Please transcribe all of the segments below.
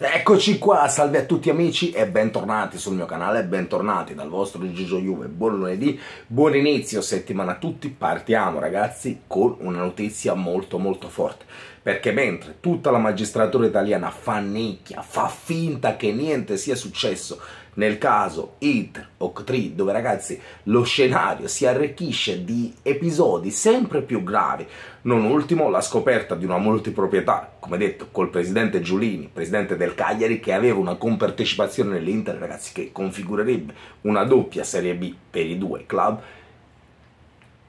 Eccoci qua, salve a tutti amici e bentornati sul mio canale, bentornati dal vostro Gigio Juve, buon lunedì, buon inizio settimana a tutti, partiamo ragazzi con una notizia molto molto forte, perché mentre tutta la magistratura italiana fa nicchia, fa finta che niente sia successo nel caso It Octree, dove ragazzi lo scenario si arricchisce di episodi sempre più gravi, non ultimo la scoperta di una multiproprietà, come detto, col presidente Giulini, presidente del Cagliari, che aveva una compartecipazione nell'Inter, ragazzi, che configurerebbe una doppia Serie B per i due club,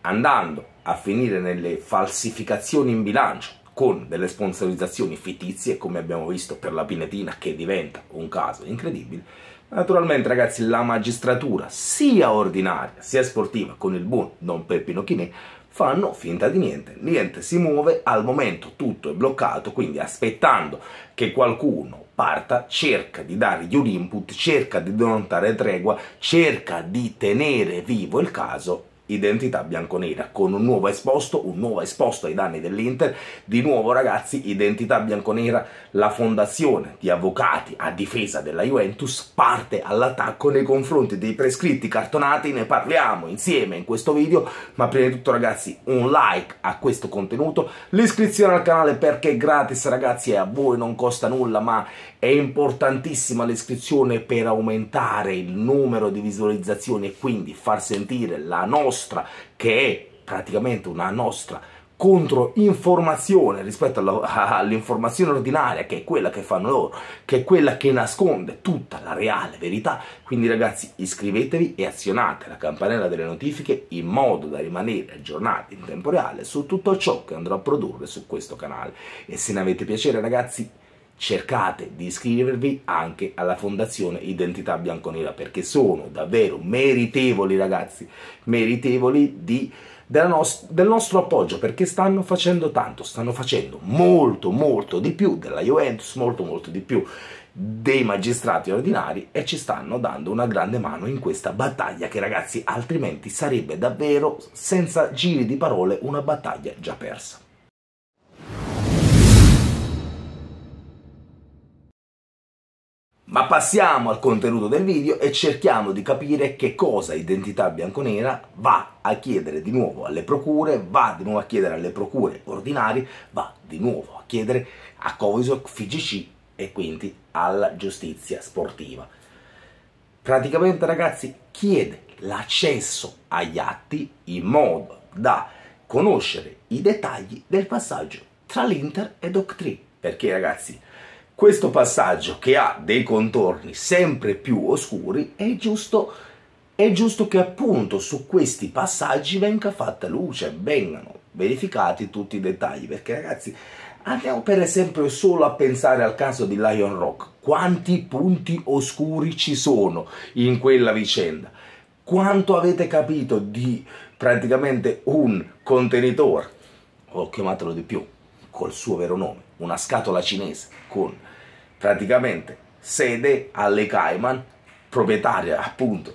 andando a finire nelle falsificazioni in bilancio con delle sponsorizzazioni fittizie, come abbiamo visto per la Pinetina, che diventa un caso incredibile, Naturalmente ragazzi la magistratura sia ordinaria sia sportiva con il buon Don Peppino Chinè fanno finta di niente, niente si muove, al momento tutto è bloccato, quindi aspettando che qualcuno parta, cerca di dargli un input, cerca di non dare tregua, cerca di tenere vivo il caso identità bianconera. Con un nuovo esposto, un nuovo esposto ai danni dell'Inter, di nuovo ragazzi identità bianconera, la fondazione di avvocati a difesa della Juventus parte all'attacco nei confronti dei prescritti cartonati, ne parliamo insieme in questo video, ma prima di tutto ragazzi un like a questo contenuto, l'iscrizione al canale perché è gratis ragazzi e a voi non costa nulla ma è importantissima l'iscrizione per aumentare il numero di visualizzazioni e quindi far sentire la nostra, che è praticamente una nostra controinformazione rispetto all'informazione ordinaria che è quella che fanno loro, che è quella che nasconde tutta la reale verità. Quindi ragazzi iscrivetevi e azionate la campanella delle notifiche in modo da rimanere aggiornati in tempo reale su tutto ciò che andrò a produrre su questo canale. E se ne avete piacere ragazzi cercate di iscrivervi anche alla fondazione Identità Bianconera perché sono davvero meritevoli ragazzi, meritevoli di, nos del nostro appoggio perché stanno facendo tanto, stanno facendo molto molto di più della Juventus, molto molto di più dei magistrati ordinari e ci stanno dando una grande mano in questa battaglia che ragazzi altrimenti sarebbe davvero senza giri di parole una battaglia già persa. Ma passiamo al contenuto del video e cerchiamo di capire che cosa Identità Bianconera va a chiedere di nuovo alle procure, va di nuovo a chiedere alle procure ordinarie, va di nuovo a chiedere a Covisoc, FIGC e quindi alla giustizia sportiva. Praticamente ragazzi chiede l'accesso agli atti in modo da conoscere i dettagli del passaggio tra l'Inter e Doc3. Perché ragazzi, questo passaggio che ha dei contorni sempre più oscuri è giusto, è giusto che appunto su questi passaggi venga fatta luce, vengano verificati tutti i dettagli, perché ragazzi andiamo per esempio solo a pensare al caso di Lion Rock, quanti punti oscuri ci sono in quella vicenda, quanto avete capito di praticamente un contenitore, o chiamatelo di più, col suo vero nome, una scatola cinese con praticamente sede alle Cayman, proprietaria appunto,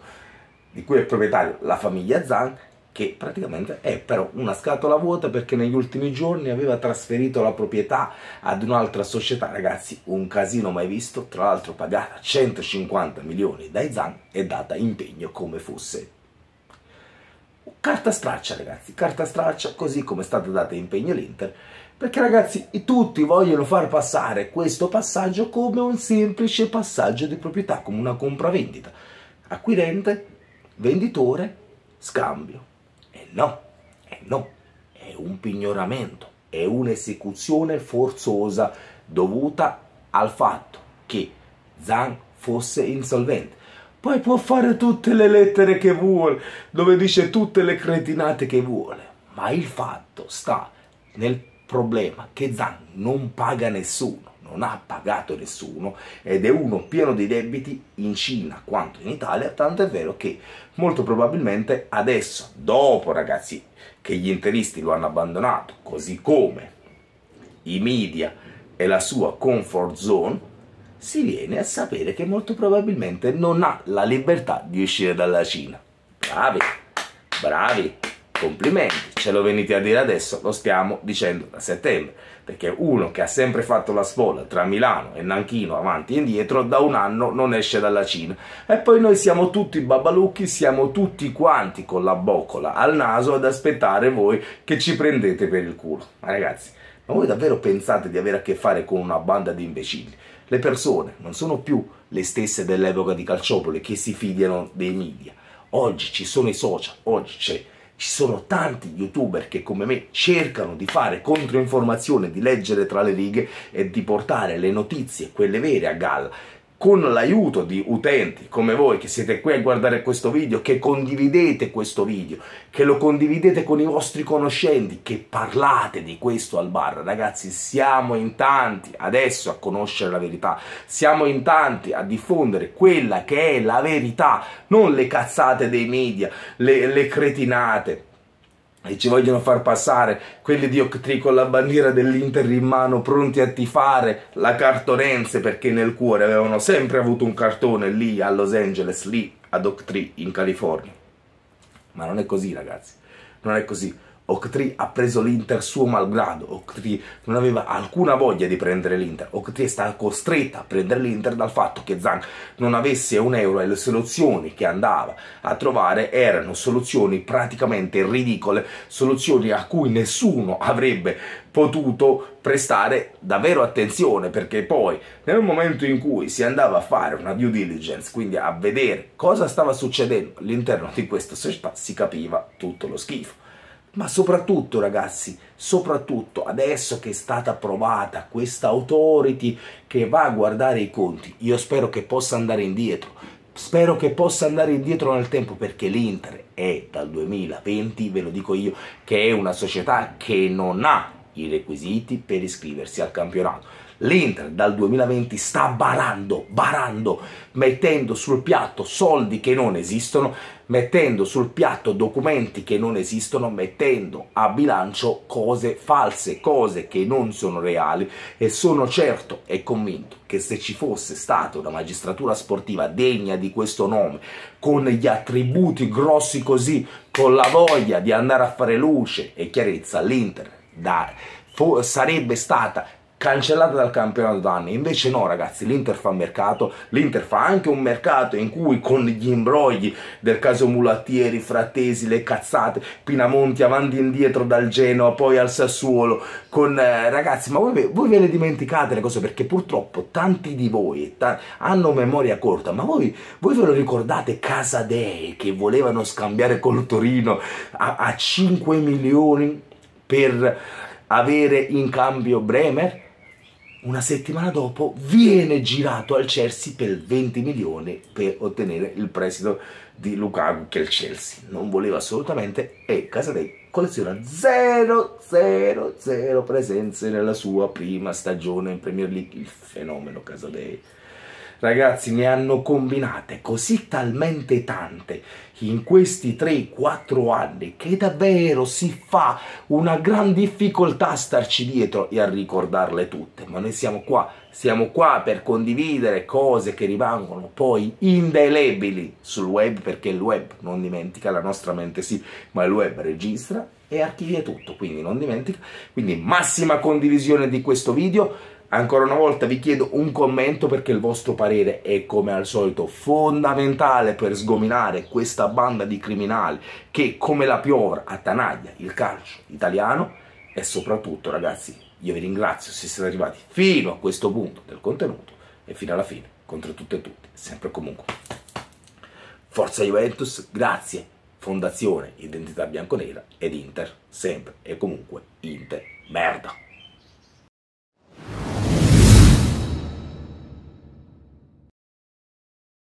di cui è proprietario la famiglia Zhang, che praticamente è però una scatola vuota perché negli ultimi giorni aveva trasferito la proprietà ad un'altra società, ragazzi, un casino mai visto, tra l'altro pagata 150 milioni dai Zhang e data impegno come fosse. Carta straccia, ragazzi, carta straccia, così come è stata data impegno l'Inter, perché ragazzi, tutti vogliono far passare questo passaggio come un semplice passaggio di proprietà, come una compravendita. Acquirente, venditore, scambio. E no, e no, è un pignoramento, è un'esecuzione forzosa dovuta al fatto che Zhang fosse insolvente. Poi può fare tutte le lettere che vuole, dove dice tutte le cretinate che vuole, ma il fatto sta nel problema che Zhang non paga nessuno, non ha pagato nessuno ed è uno pieno di debiti in Cina quanto in Italia, tanto è vero che molto probabilmente adesso, dopo ragazzi, che gli interisti lo hanno abbandonato, così come i media e la sua comfort zone, si viene a sapere che molto probabilmente non ha la libertà di uscire dalla Cina. Bravi, bravi, complimenti ce lo venite a dire adesso, lo stiamo dicendo da settembre, perché uno che ha sempre fatto la spola tra Milano e Nanchino avanti e indietro da un anno non esce dalla Cina. E poi noi siamo tutti babalucchi, siamo tutti quanti con la boccola al naso ad aspettare voi che ci prendete per il culo. Ma ragazzi, ma voi davvero pensate di avere a che fare con una banda di imbecilli? Le persone non sono più le stesse dell'epoca di Calciopoli che si fidiano dei media. Oggi ci sono i social, oggi c'è ci sono tanti youtuber che come me cercano di fare controinformazione, di leggere tra le righe e di portare le notizie, quelle vere, a galla con l'aiuto di utenti come voi che siete qui a guardare questo video, che condividete questo video, che lo condividete con i vostri conoscenti, che parlate di questo al bar. Ragazzi, siamo in tanti adesso a conoscere la verità, siamo in tanti a diffondere quella che è la verità, non le cazzate dei media, le, le cretinate e ci vogliono far passare quelli di Octree con la bandiera dell'Inter in mano pronti a tifare la cartonense perché nel cuore avevano sempre avuto un cartone lì a Los Angeles, lì ad Octree in California. Ma non è così ragazzi, non è così. Octree ha preso l'Inter suo malgrado, Octree non aveva alcuna voglia di prendere l'Inter, Octree è stata costretta a prendere l'Inter dal fatto che Zang non avesse un euro e le soluzioni che andava a trovare. Erano soluzioni praticamente ridicole, soluzioni a cui nessuno avrebbe potuto prestare davvero attenzione perché poi nel momento in cui si andava a fare una due diligence, quindi a vedere cosa stava succedendo all'interno di questa società, si capiva tutto lo schifo. Ma soprattutto, ragazzi, soprattutto adesso che è stata approvata questa authority che va a guardare i conti, io spero che possa andare indietro. Spero che possa andare indietro nel tempo perché l'Inter è dal 2020, ve lo dico io, che è una società che non ha i requisiti per iscriversi al campionato. L'Inter dal 2020 sta barando, barando, mettendo sul piatto soldi che non esistono, mettendo sul piatto documenti che non esistono, mettendo a bilancio cose false, cose che non sono reali. E sono certo e convinto che se ci fosse stata una magistratura sportiva degna di questo nome, con gli attributi grossi così, con la voglia di andare a fare luce e chiarezza, l'Inter da, sarebbe stata cancellata dal campionato d'anni. Invece no, ragazzi, l'Inter fa mercato, l'Inter fa anche un mercato in cui con gli imbrogli del caso Mulattieri, Frattesi, le cazzate, Pinamonti avanti e indietro dal Genoa, poi al Sassuolo, con eh, ragazzi, ma voi, voi, ve le dimenticate le cose perché purtroppo tanti di voi hanno memoria corta, ma voi, voi, ve lo ricordate Casadei che volevano scambiare col Torino a, a 5 milioni per avere in cambio Bremer? una settimana dopo viene girato al Chelsea per 20 milioni per ottenere il prestito di Lukaku che il Chelsea non voleva assolutamente e Casadei colleziona 0-0-0 presenze nella sua prima stagione in Premier League il fenomeno Casadei Ragazzi, ne hanno combinate così talmente tante in questi 3-4 anni che davvero si fa una gran difficoltà a starci dietro e a ricordarle tutte. Ma noi siamo qua, siamo qua per condividere cose che rimangono poi indelebili sul web perché il web non dimentica, la nostra mente sì, ma il web registra e archivia tutto, quindi non dimentica. Quindi massima condivisione di questo video Ancora una volta vi chiedo un commento perché il vostro parere è come al solito fondamentale per sgominare questa banda di criminali che come la piovra attanaglia il calcio italiano e soprattutto ragazzi io vi ringrazio se siete arrivati fino a questo punto del contenuto e fino alla fine contro tutte e tutti, sempre e comunque. Forza Juventus, grazie, Fondazione Identità Bianconera ed Inter, sempre e comunque Inter, merda.